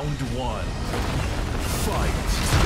Round one. Fight.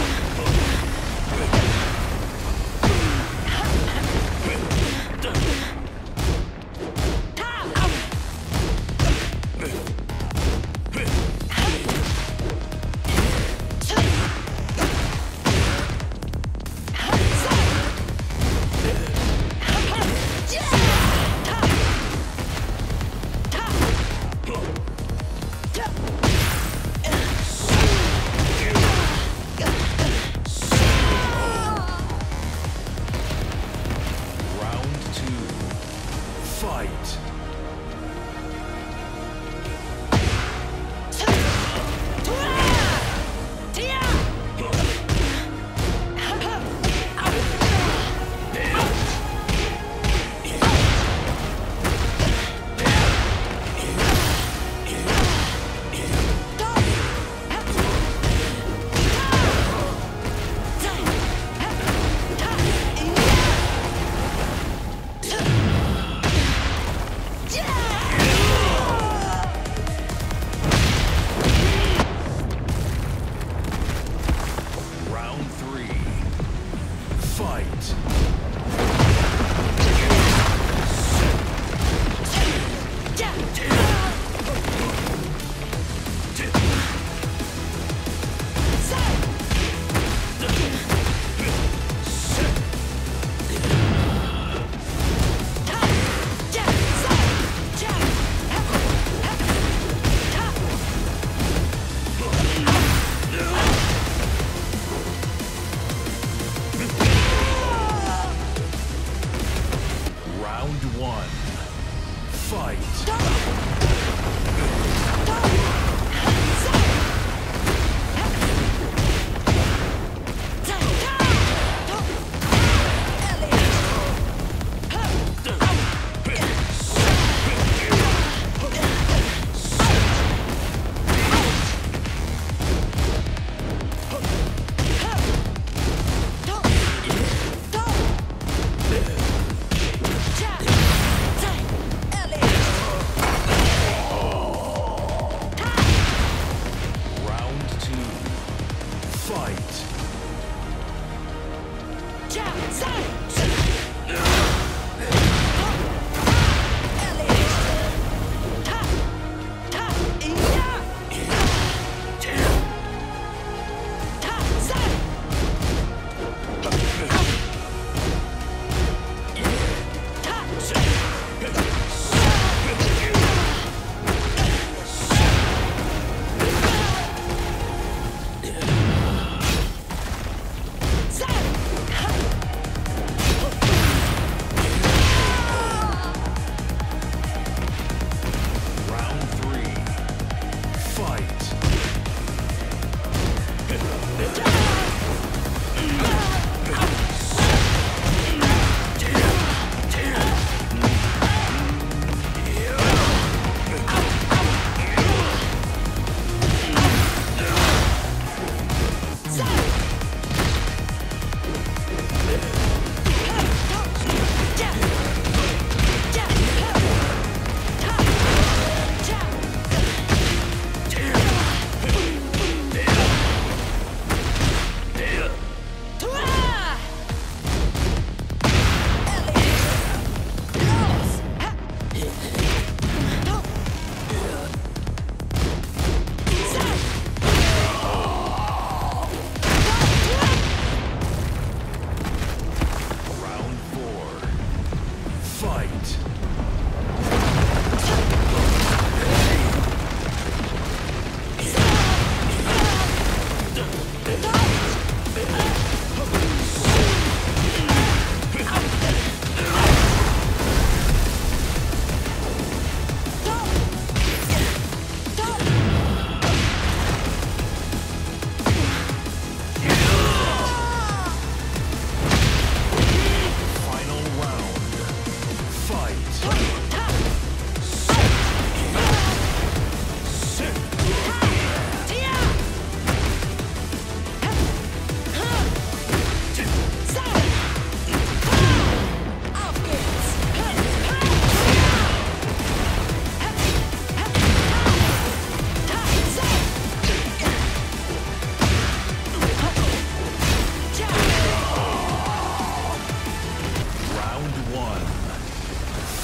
Fight!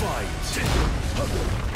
Fight!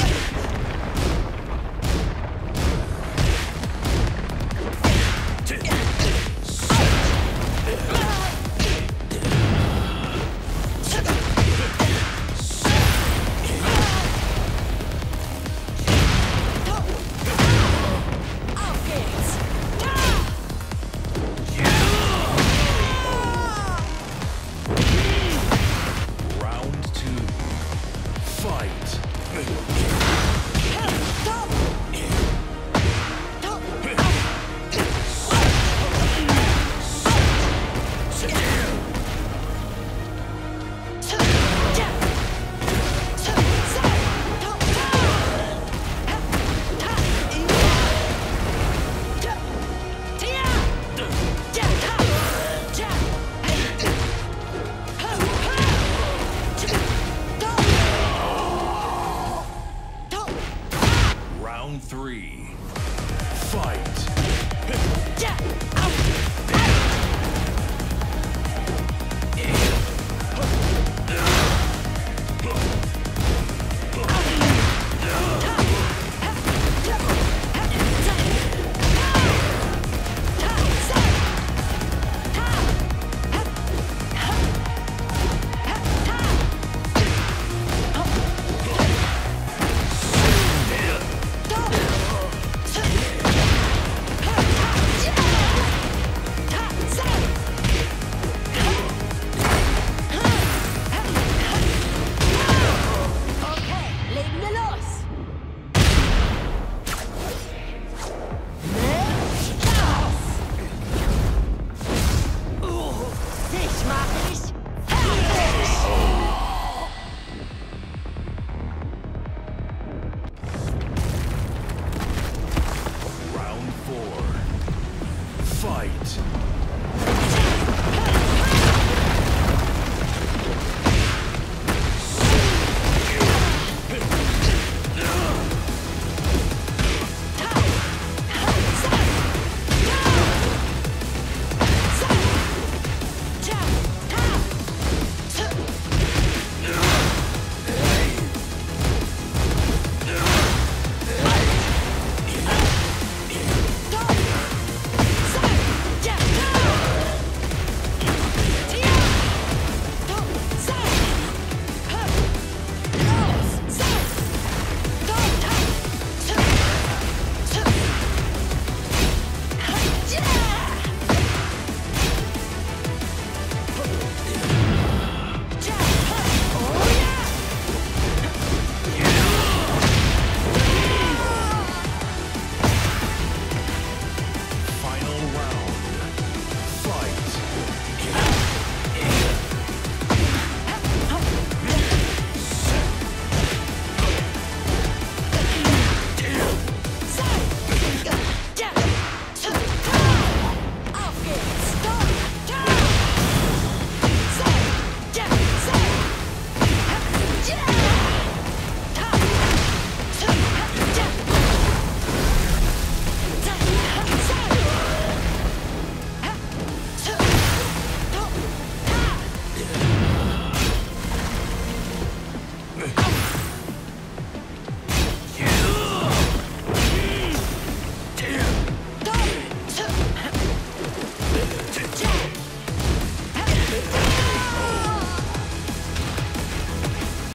Okay,